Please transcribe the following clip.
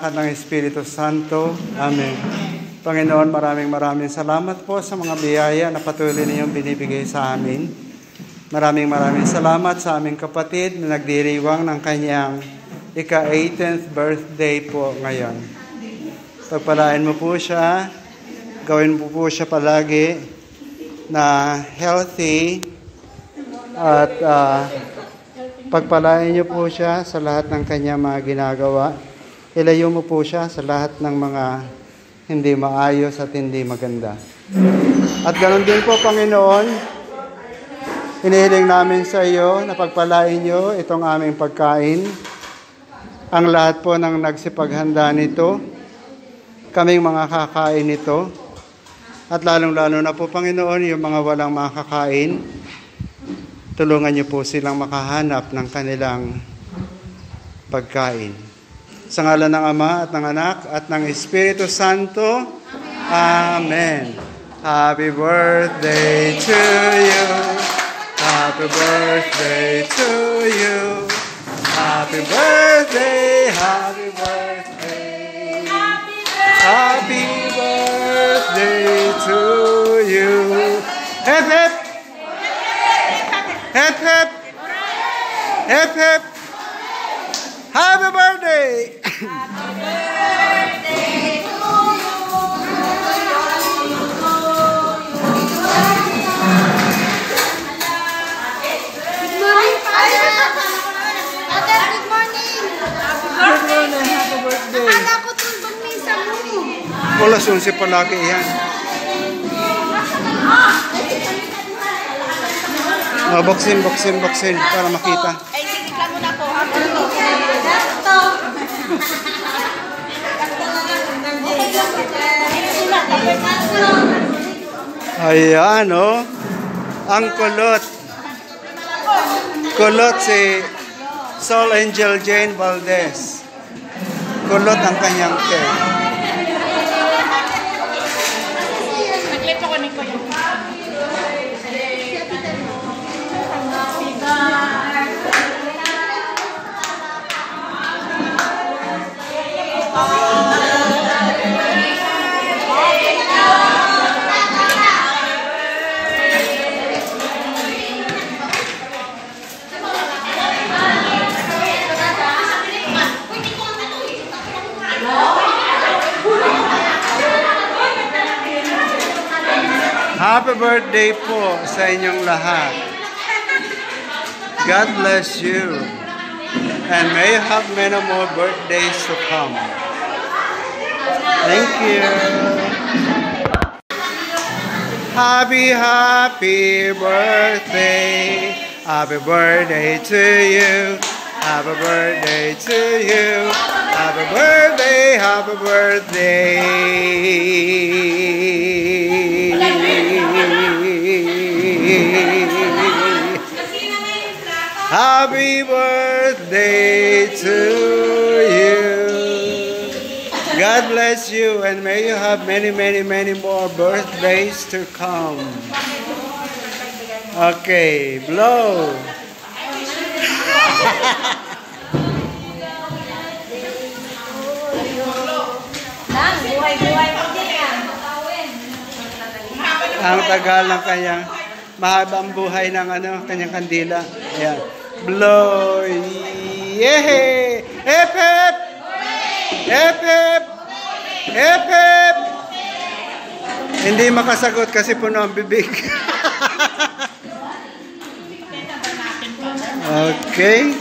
at ng Espiritu Santo. Amen. Panginoon, maraming maraming salamat po sa mga biyaya na patuloy ninyong binibigay sa amin. Maraming maraming salamat sa aming kapatid na nagdiriwang ng kanyang ika-18th birthday po ngayon. Pagpalain mo po siya, gawin mo po siya palagi na healthy at ah, pagpalain niyo po siya sa lahat ng kanyang mga ginagawa. Ilayo mo po siya sa lahat ng mga hindi maayos at hindi maganda. At ganoon din po, Panginoon, hinihiling namin sa iyo na pagpalain niyo itong aming pagkain. Ang lahat po ng nagsipaghanda nito, kaming mga kakain nito, at lalong-lalo na po, Panginoon, yung mga walang makakain, tulungan niyo po silang makahanap ng kanilang pagkain. Sa ngalan ng Ama at ng Anak at ng Espiritu Santo. Amen. Happy birthday to you. Happy birthday to you. Happy birthday, happy birthday. Happy birthday to you. Hip hip. Hip hip. Hip hip. Happy birthday. Wala sunsi palagi yan. Oh, buksin, buksin, buksin para makita. Ay, sige muna po. Gato. Ayan, oh. Ang kulot. Kulot si Soul Angel Jane Valdez. Kulot ang kanyang cake. Happy birthday po sa inyong lahat. God bless you. And may you have many more birthdays to come. Thank you. Happy, happy birthday. Happy birthday to you. Happy birthday to you. Happy birthday, happy birthday. Happy birthday to you. God bless you and may you have many, many, many more birthdays to come. Okay, blow. Ang tagal ng kanyang mahaba ang buhay ng ano, kanyang kandila. Ayan. Blow. Yehey! Hip hip! Hip hip! Hip hip! Hindi makasagot kasi puno ang bibig. okay.